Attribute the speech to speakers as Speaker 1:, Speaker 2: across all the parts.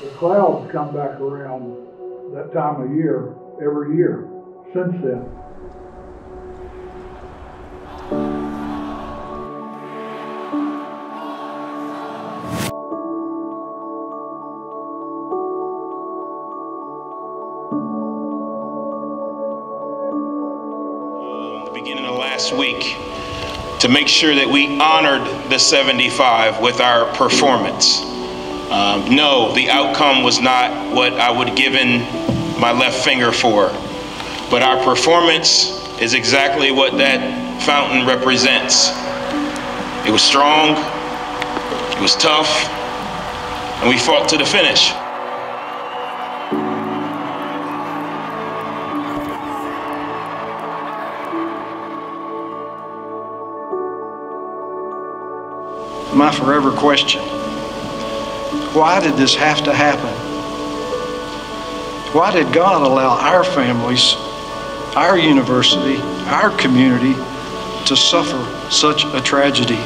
Speaker 1: The clouds come back around that time of year, every year since then.
Speaker 2: the beginning of last week to make sure that we honored the 75 with our performance. Um, no, the outcome was not what I would have given my left finger for, but our performance is exactly what that fountain represents. It was strong, it was tough, and we fought to the finish.
Speaker 3: my forever question. Why did this have to happen? Why did God allow our families, our university, our community to suffer such a tragedy?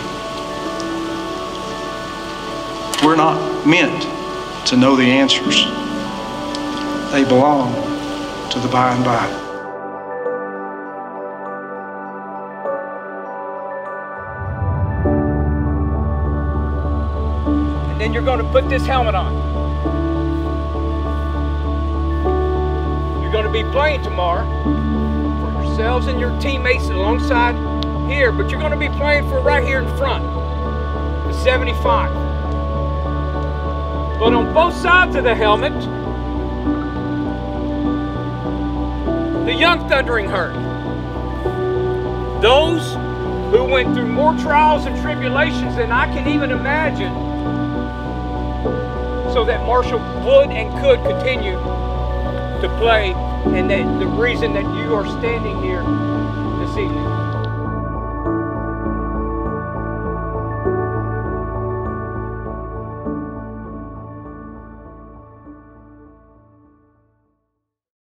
Speaker 3: We're not meant to know the answers. They belong to the by and by.
Speaker 4: Then you're going to put this helmet on. You're going to be playing tomorrow for yourselves and your teammates alongside here, but you're going to be playing for right here in front, the 75. But on both sides of the helmet, the young thundering herd. Those who went through more trials and tribulations than I can even imagine so that Marshall would and could continue to play and that the reason that you are standing here this evening.